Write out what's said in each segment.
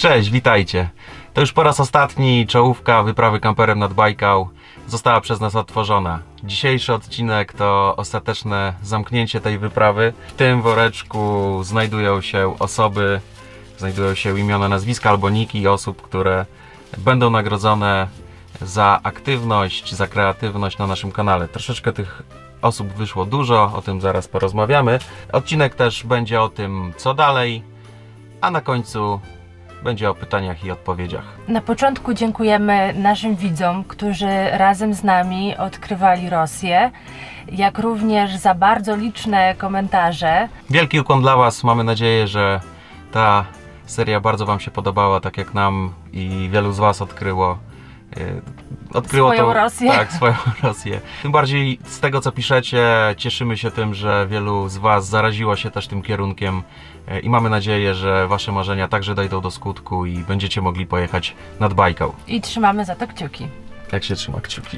Cześć! Witajcie. To już po raz ostatni czołówka wyprawy kamperem nad Bajkał została przez nas odtworzona. Dzisiejszy odcinek to ostateczne zamknięcie tej wyprawy. W tym woreczku znajdują się osoby, znajdują się imiona, nazwiska albo niki osób, które będą nagrodzone za aktywność, za kreatywność na naszym kanale. Troszeczkę tych osób wyszło dużo, o tym zaraz porozmawiamy. Odcinek też będzie o tym, co dalej, a na końcu będzie o pytaniach i odpowiedziach. Na początku dziękujemy naszym widzom, którzy razem z nami odkrywali Rosję, jak również za bardzo liczne komentarze. Wielki ukłon dla Was. Mamy nadzieję, że ta seria bardzo Wam się podobała, tak jak nam i wielu z Was odkryło. yy, Odkryło Swoją to, Rosję. Tak, swoją Rosję. Tym bardziej z tego, co piszecie, cieszymy się tym, że wielu z Was zaraziło się też tym kierunkiem i mamy nadzieję, że Wasze marzenia także dojdą do skutku i będziecie mogli pojechać nad Bajkał. I trzymamy za to kciuki. Jak się trzyma kciuki?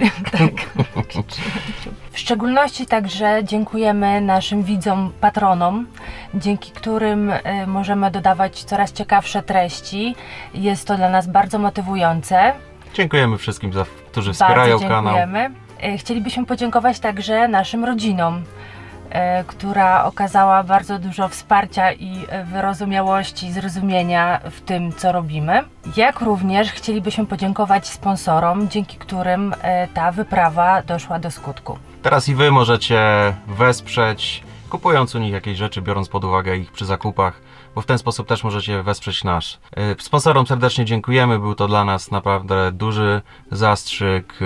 W szczególności także dziękujemy naszym widzom, patronom, dzięki którym y, możemy dodawać coraz ciekawsze treści. Jest to dla nas bardzo motywujące. Dziękujemy wszystkim, za, którzy wspierają Bardzo kanał. dziękujemy. E, Chcielibyśmy podziękować także naszym rodzinom, e, która okazała bardzo dużo wsparcia i e, wyrozumiałości, zrozumienia w tym, co robimy. Jak również chcielibyśmy podziękować sponsorom, dzięki którym e, ta wyprawa doszła do skutku. Teraz i Wy możecie wesprzeć, kupując u nich jakieś rzeczy, biorąc pod uwagę ich przy zakupach, bo w ten sposób też możecie wesprzeć nasz. Y, Sponsorom serdecznie dziękujemy, był to dla nas naprawdę duży zastrzyk.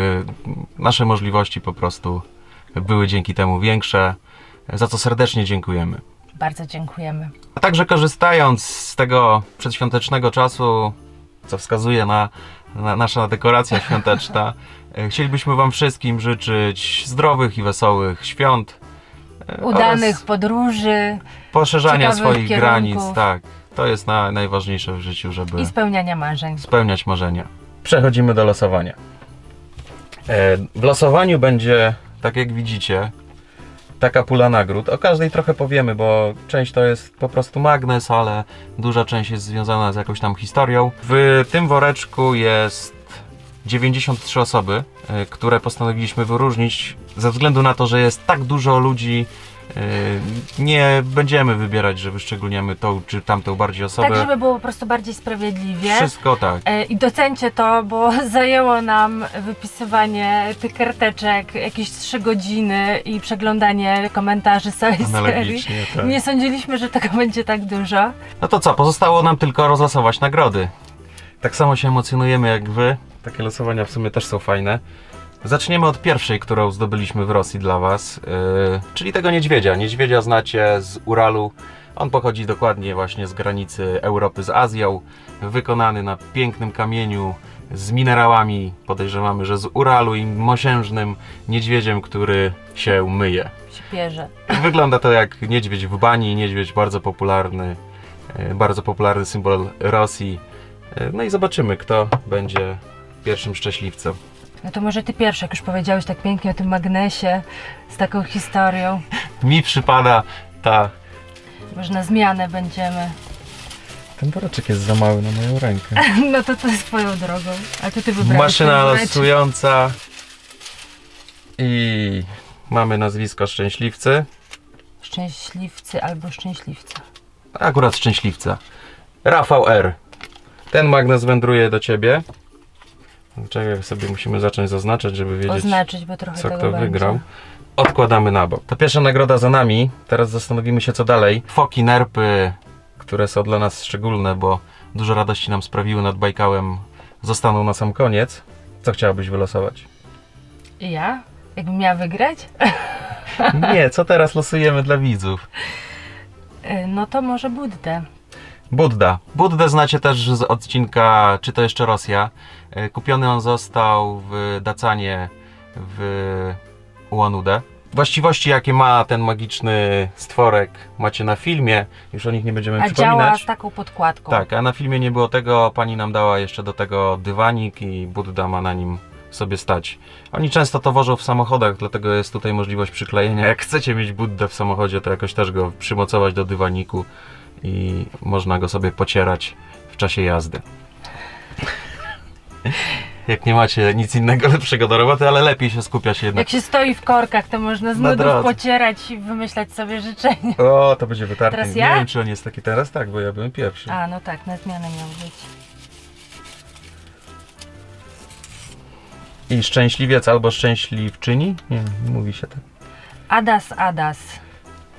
Nasze możliwości po prostu były dzięki temu większe, za co serdecznie dziękujemy. Bardzo dziękujemy. A także korzystając z tego przedświątecznego czasu, co wskazuje na, na nasza dekoracja świąteczna, e, chcielibyśmy Wam wszystkim życzyć zdrowych i wesołych świąt. e, Udanych podróży poszerzania swoich kierunków. granic. Tak, to jest na, najważniejsze w życiu, żeby i spełniania marzeń. spełniać marzenia. Przechodzimy do losowania. E, W losowaniu będzie, tak jak widzicie, taka pula nagród. O każdej trochę powiemy, bo część to jest po prostu magnes, ale duża część jest związana z jakąś tam historią. W tym woreczku jest 93 osoby, e, które postanowiliśmy wyróżnić ze względu na to, że jest tak dużo ludzi. E, Nie będziemy wybierać, że wyszczególniamy tą czy tamtą bardziej osobę. Tak, żeby było po prostu bardziej sprawiedliwie. Wszystko tak. E, I docencie to, bo zajęło nam wypisywanie tych karteczek jakieś 3 godziny i przeglądanie komentarzy całej serii. Tak. Nie sądziliśmy, że tego będzie tak dużo. No to co, pozostało nam tylko rozlosować nagrody. Tak samo się emocjonujemy jak wy. Takie losowania w sumie też są fajne. Zaczniemy od pierwszej, którą zdobyliśmy w Rosji dla was, yy, czyli tego niedźwiedzia. Niedźwiedzia znacie z Uralu. On pochodzi dokładnie właśnie z granicy Europy z Azją. Wykonany na pięknym kamieniu z minerałami. Podejrzewamy, że z Uralu i mosiężnym niedźwiedziem, który się myje. Śpieże. Wygląda to jak niedźwiedź w bani, niedźwiedź bardzo popularny, e, bardzo popularny symbol Rosji. E, No i zobaczymy, kto będzie pierwszym szczęśliwcem. No to może ty pierwszy, jak już powiedziałeś tak pięknie o tym magnesie, z taką historią. Mi przypada ta. Może na zmianę będziemy. Ten woreczek jest za mały na moją rękę. No to to jest swoją drogą. A to ty wybrałeś Maszyna losująca. I mamy nazwisko szczęśliwcy. Szczęśliwcy albo szczęśliwca. Akurat szczęśliwca. Rafał R. Ten magnes wędruje do ciebie. Czekaj, sobie musimy zacząć zaznaczać, żeby wiedzieć. Oznaczyć, bo trochę co tego kto będzie. wygrał. Odkładamy na bok. Ta pierwsza nagroda za nami. Teraz zastanowimy się, co dalej. Foki, nerpy, które są dla nas szczególne, bo dużo radości nam sprawiły nad Bajkałem, zostaną na sam koniec. Co chciałabyś wylosować? Ja? Jakbym miała wygrać? Nie, co teraz losujemy dla widzów? Y, No to może Buddę. Budda. Buddę znacie też z odcinka Czy to jeszcze Rosja? E, Kupiony on został w Dacanie w Ułanudę. Właściwości, jakie ma ten magiczny stworek, macie na filmie. Już o nich nie będziemy A działa przypominać. z taką podkładką. Tak, a na filmie nie było tego. Pani nam dała jeszcze do tego dywanik i Budda ma na nim sobie stać. Oni często to wożą w samochodach, dlatego jest tutaj możliwość przyklejenia. Jak chcecie mieć Buddę w samochodzie, to jakoś też go przymocować do dywaniku i można go sobie pocierać w czasie jazdy. Jak nie macie nic innego lepszego do roboty, ale lepiej się skupia się jednak. Jak się stoi w korkach, to można z nudów pocierać i wymyślać sobie życzenia. O, to będzie wytarty. Teraz Nie ja? wiem, czy on jest taki teraz, tak, bo ja byłem pierwszy. A, no tak, na zmianę miał być. I szczęśliwiec albo szczęśliwczyni? Nie, nie mówi się tak. Adas, Adas.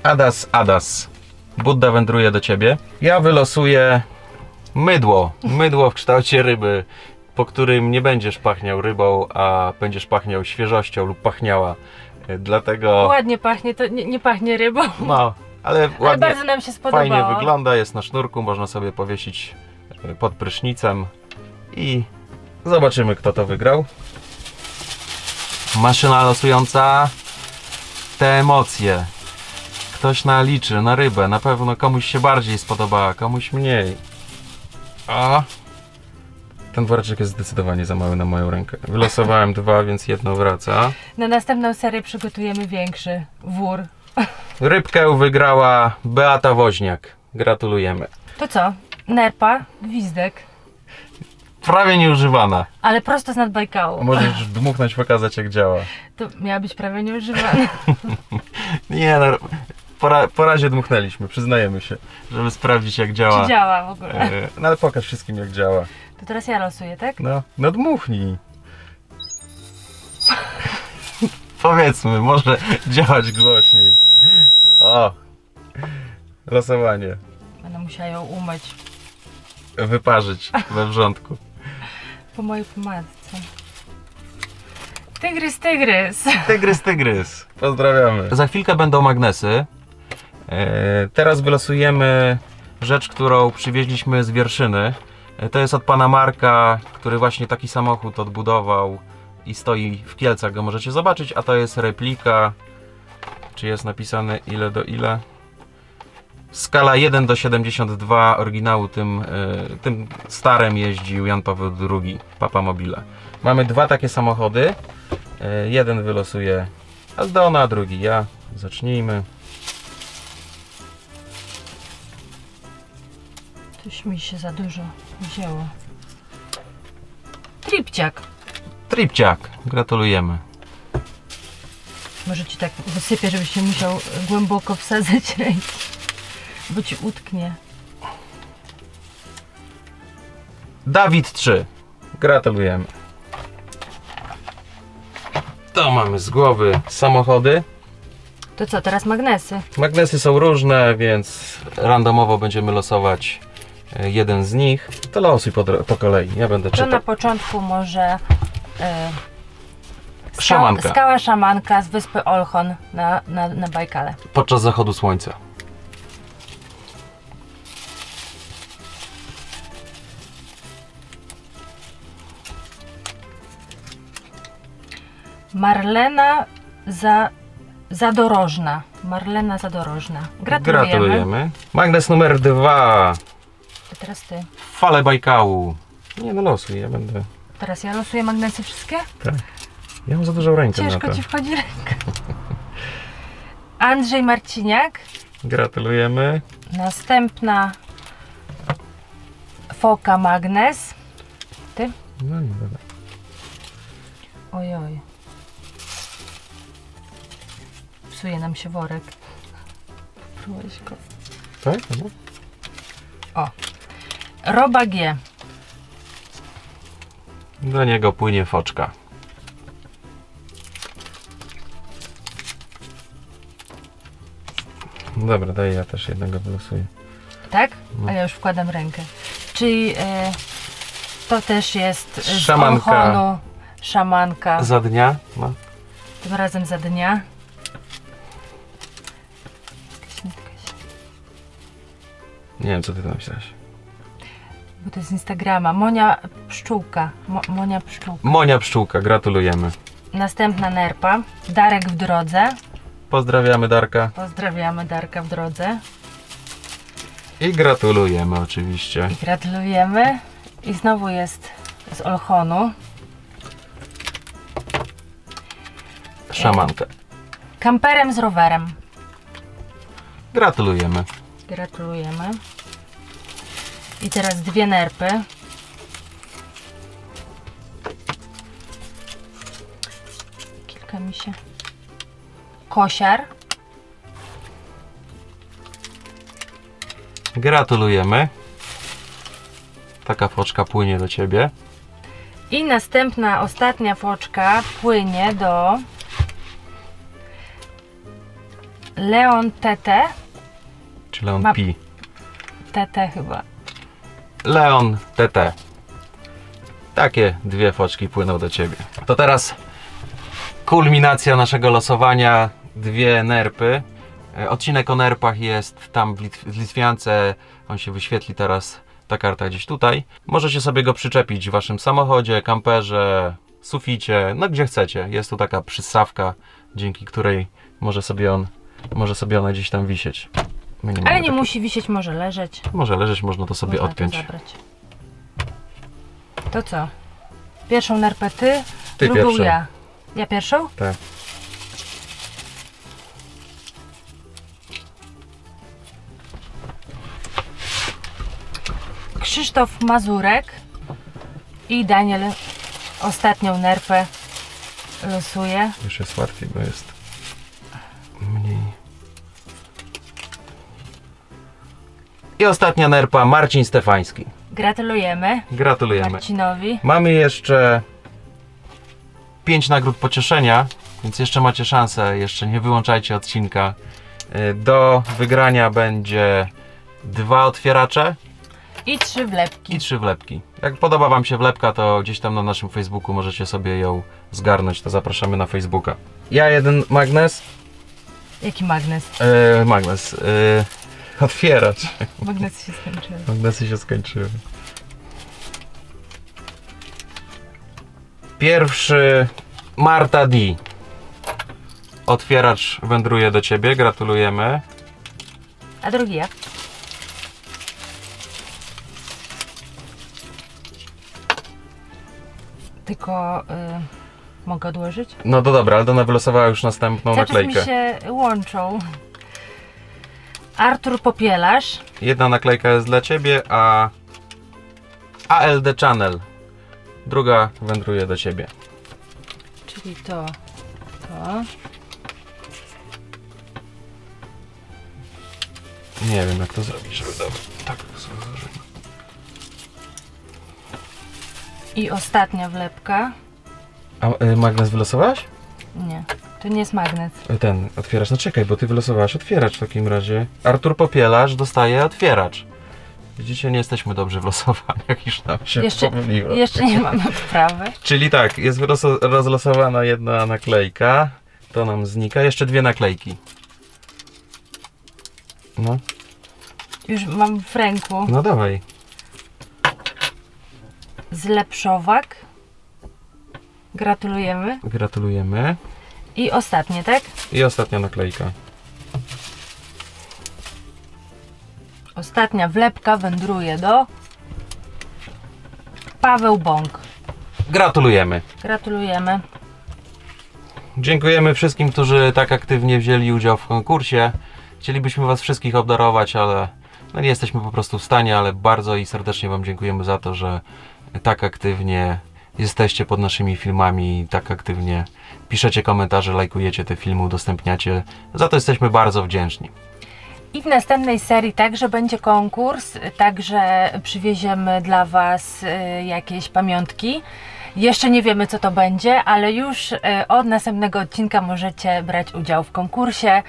Adas, Adas. Budda wędruje do ciebie. Ja wylosuję mydło. Mydło w kształcie ryby, po którym nie będziesz pachniał rybą, a będziesz pachniał świeżością lub pachniała. E, Dlatego, Ładnie pachnie, to nie, nie pachnie rybą, no, ale ale ładnie, bardzo nam się spodobało. fajnie wygląda, jest na sznurku, można sobie powiesić e, pod prysznicem i zobaczymy kto to wygrał. Maszyna losująca te emocje. Ktoś naliczy na rybę, na pewno komuś się bardziej spodoba, komuś mniej. A ten woreczek jest zdecydowanie za mały na moją rękę. Wylosowałem dwa, więc jedno wraca. Na następną serię przygotujemy większy wór. Rybkę wygrała Beata Woźniak. Gratulujemy. To co? Nerpa, gwizdek, Prawie nieużywana. ale prosto z nadbajkału. Możesz dmuchnąć, pokazać jak działa. To miała być prawie nieużywana. Nie no, po, ra, po razie dmuchnęliśmy, przyznajemy się, żeby sprawdzić jak działa. Czy działa w ogóle? E, No ale pokaż wszystkim jak działa. To teraz ja losuję, tak? No, no dmuchnij. Powiedzmy, może działać głośniej. O! Losowanie. Będę musiała ją umyć Wyparzyć we wrzątku. po mojej pomadce. Tygrys, tygrys. Tygrys, tygrys. Pozdrawiamy. Za chwilkę będą magnesy. E, teraz wylosujemy rzecz, którą przywieźliśmy z Wierszyny. E, to jest od pana Marka, który właśnie taki samochód odbudował i stoi w Kielcach, go możecie zobaczyć, a to jest replika. Czy jest napisane ile do ile? Skala 1 do 72 oryginału tym, e, tym starym jeździł Jan Paweł II, Papa Mobile. Mamy dwa takie samochody. Jeden wylosuje Aldona, drugi ja. Zacznijmy. Coś mi się za dużo wzięło. Tripciak. Tripciak. Gratulujemy. Może ci tak wysypię, żebyś się musiał głęboko wsadzać ręki. Bo ci utknie. Dawid 3. Gratulujemy. To mamy z głowy samochody. To co, teraz magnesy? Magnesy są różne, więc randomowo będziemy losować jeden z nich. To losuj po, po kolei. Ja będę To na czytał. początku może e, skała, Szamanka. skała szamanka z wyspy Olchon na, na, na Bajkale. Podczas zachodu słońca. Marlena za, Zadorożna. Marlena Zadorożna. Gratulujemy. Gratulujemy. Magnes numer 2. Teraz ty. Fale Bajkału. Nie no losuj, ja będę... Teraz ja losuję magnesy wszystkie? Tak. Ja mam za dużą rękę Ciężko ci wchodzi ręka. Andrzej Marciniak. Gratulujemy. Następna Foka Magnes. Ty? No nie dobra. Ojoj. Psuje nam się worek. Próbujesz go. Tak? No. Roba G. Do niego płynie foczka. Dobra, daj ja też jednego wylosuję. Tak? No. A ja już wkładam rękę. Czyli e, to też jest z Szamanka. Olchonu. Szamanka. Za dnia? No. Tym razem za dnia. Nie wiem, co ty tam myślałeś. Bo to jest z Instagrama. Monia Pszczółka. Mo, Monia Pszczółka. Monia Pszczółka, gratulujemy. Następna nerpa. Darek w drodze. Pozdrawiamy Darka Pozdrawiamy Darka w drodze. i gratulujemy oczywiście. I gratulujemy. I znowu jest z Olchonu. Szamankę. Kamperem z rowerem. Gratulujemy. Gratulujemy. I teraz dwie nerpy. Kilka mi się. Kosiar. Gratulujemy. Taka foczka płynie do ciebie. I następna, ostatnia foczka płynie do Leon Tete. Czy Leon Ma- Pi. Tete chyba. Leon TT. Takie dwie foczki płyną do ciebie. To teraz kulminacja naszego losowania. Dwie nerpy. E, Odcinek o nerpach jest tam w, Litw- w Litwiance. On się wyświetli teraz. Ta karta gdzieś tutaj. Możecie sobie go przyczepić w waszym samochodzie, kamperze, suficie, no gdzie chcecie. Jest tu taka przystawka, dzięki której może sobie on, może sobie ona gdzieś tam wisieć. My nie Ale nie takiej- musi wisieć, może leżeć. Może leżeć, można to sobie Można odpiąć. To, to co? Pierwszą nerpę ty, Ty drugą pierwszą. ja. Ja pierwszą? Tak. Krzysztof Mazurek i Daniel ostatnią nerpę losuje. Już jest łatwiej, bo jest I ostatnia nerpa, Marcin Stefański. Gratulujemy Gratulujemy. Marcinowi. Mamy jeszcze 5 nagród pocieszenia, więc jeszcze macie szansę, jeszcze nie wyłączajcie odcinka. Y, Do wygrania będzie dwa otwieracze I trzy wlepki. i trzy wlepki. Jak podoba Wam się wlepka, to gdzieś tam na naszym Facebooku możecie sobie ją zgarnąć, to zapraszamy na Facebooka. Ja jeden magnes, Jaki magnes? e, magnes, e, otwieracz. Magnesy się skończyły. Magnesy się skończyły. Pierwszy Marta D. Otwieracz wędruje do ciebie, gratulujemy. A drugi ja. Tylko y, mogę odłożyć? No to dobra, Aldona wylosowała już następną Cały czas mi naklejkę. się łączą. Artur Popielarz. Jedna naklejka jest dla ciebie, a ALD Channel. Druga wędruje do ciebie. Czyli to, to. Nie wiem jak to zrobić, żeby dobrze. Tak sobie złożymy. I ostatnia wlepka. A y, magnes wylosowałaś? Nie, to nie jest magnes. Ten, otwieracz. No czekaj, bo ty wylosowałaś otwieracz w takim razie. Artur Popielarz dostaje otwieracz. Widzicie, nie jesteśmy dobrze w losowaniach, już nam się Jeszcze, pomyliło. jeszcze nie mamy wprawy. Czyli tak, jest rozlosowana jedna naklejka. To nam znika. Jeszcze dwie naklejki. No, Już mam w ręku. no dawaj. Zlepszowak. Gratulujemy. Gratulujemy. I ostatnie, tak? I ostatnia naklejka. Ostatnia wlepka wędruje do Paweł Bąk. Gratulujemy. Gratulujemy. Dziękujemy wszystkim, którzy tak aktywnie wzięli udział w konkursie. Chcielibyśmy Was wszystkich obdarować, ale no nie jesteśmy po prostu w stanie, ale bardzo i serdecznie Wam dziękujemy za to, że tak aktywnie jesteście pod naszymi filmami, tak aktywnie piszecie komentarze, lajkujecie te filmy, udostępniacie. Za to jesteśmy bardzo wdzięczni. I w następnej serii także będzie konkurs, także przywieziemy dla Was y, jakieś pamiątki. Jeszcze nie wiemy, co to będzie, ale już y, od następnego odcinka możecie brać udział w konkursie,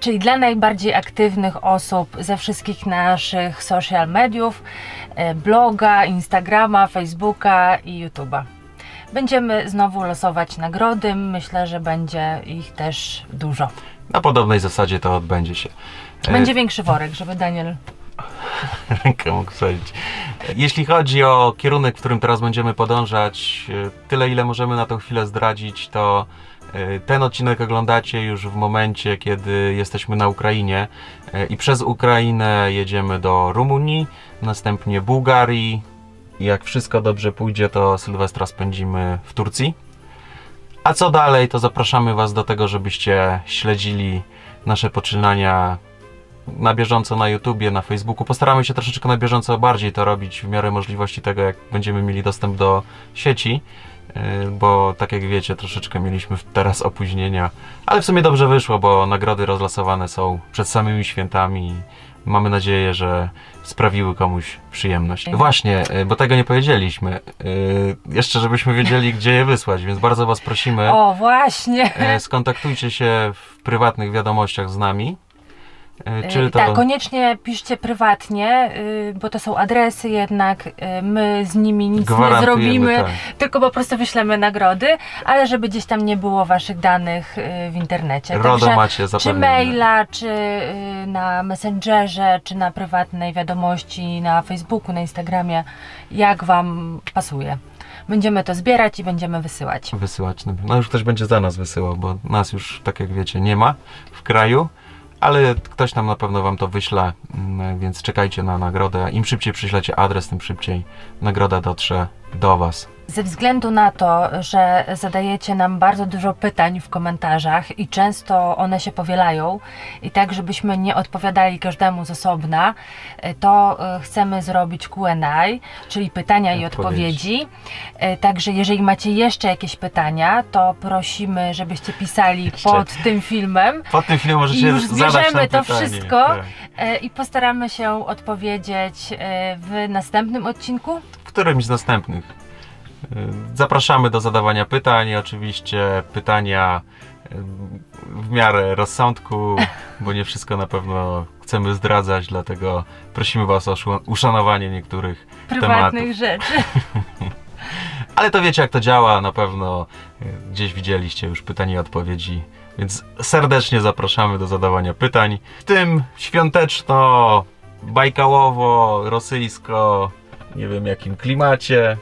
czyli dla najbardziej aktywnych osób ze wszystkich naszych social mediów, y, bloga, Instagrama, Facebooka i YouTube'a. Będziemy znowu losować nagrody. Myślę, że będzie ich też dużo. Na podobnej zasadzie to odbędzie się. E, Będzie większy worek, żeby Daniel rękę mógł wsadzić. Jeśli chodzi o kierunek, w którym teraz będziemy podążać, e, tyle ile możemy na tą chwilę zdradzić, to e, ten odcinek oglądacie już w momencie, kiedy jesteśmy na Ukrainie i przez Ukrainę jedziemy do Rumunii, następnie Bułgarii. I Jak wszystko dobrze pójdzie, to Sylwestra spędzimy w Turcji. A co dalej, to zapraszamy Was do tego, żebyście śledzili nasze poczynania na bieżąco na YouTubie, na Facebooku. Postaramy się troszeczkę na bieżąco bardziej to robić w miarę możliwości tego, jak będziemy mieli dostęp do sieci. Yy, Bo tak jak wiecie, troszeczkę mieliśmy teraz opóźnienia, ale w sumie dobrze wyszło, bo nagrody rozlosowane są przed samymi świętami. Mamy nadzieję, że sprawiły komuś przyjemność. Właśnie, yy, bo tego nie powiedzieliśmy. Yy, Jeszcze, żebyśmy wiedzieli, gdzie je wysłać, więc bardzo Was prosimy. O, właśnie. E, Skontaktujcie się w prywatnych wiadomościach z nami. E, Czy Y, to Tak, koniecznie piszcie prywatnie, y, bo to są adresy jednak, y, my z nimi nic nie zrobimy, tak. tylko po prostu wyślemy nagrody, ale żeby gdzieś tam nie było waszych danych y, w internecie. RODO Także macie czy zapewnione. maila, czy na Messengerze, czy na prywatnej wiadomości na Facebooku, na Instagramie, jak wam pasuje. Będziemy to zbierać i będziemy wysyłać. Wysyłać. No już ktoś będzie za nas wysyłał, bo nas już, tak jak wiecie, nie ma w kraju, ale ktoś tam na pewno wam to wyśle, mm, więc czekajcie na nagrodę. Im szybciej przyślecie adres, tym szybciej nagroda dotrze do was. Ze względu na to, że zadajecie nam bardzo dużo pytań w komentarzach i często one się powielają, i tak, żebyśmy nie odpowiadali każdemu z osobna, e, to e, chcemy zrobić QA, czyli pytania i Odpowiedzi. E, Także, jeżeli macie jeszcze jakieś pytania, to prosimy, żebyście pisali Jeszcze. pod tym filmem Po tym filmie i możecie już zadać zbierzemy to pytanie. wszystko Tak. i postaramy się odpowiedzieć w następnym odcinku. w którymś z następnych. Zapraszamy do zadawania pytań. Oczywiście pytania w miarę rozsądku, bo nie wszystko na pewno chcemy zdradzać, dlatego prosimy Was o uszanowanie niektórych Prywatnych tematów. rzeczy. Ale to wiecie, jak to działa. Na pewno y, gdzieś widzieliście już pytania i odpowiedzi. Więc serdecznie zapraszamy do zadawania pytań. W tym świąteczno, bajkałowo, rosyjsko, nie wiem jakim klimacie.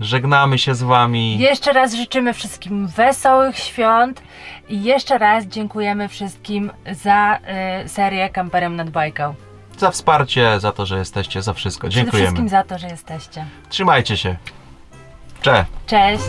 Żegnamy się z Wami. Jeszcze raz życzymy wszystkim wesołych świąt i jeszcze raz dziękujemy wszystkim za y, serię Kamperem nad Bajką. Za wsparcie, za to, że jesteście, za wszystko. Przede Dziękujemy. wszystkim za to, że jesteście. Trzymajcie się. Cześć. Cześć!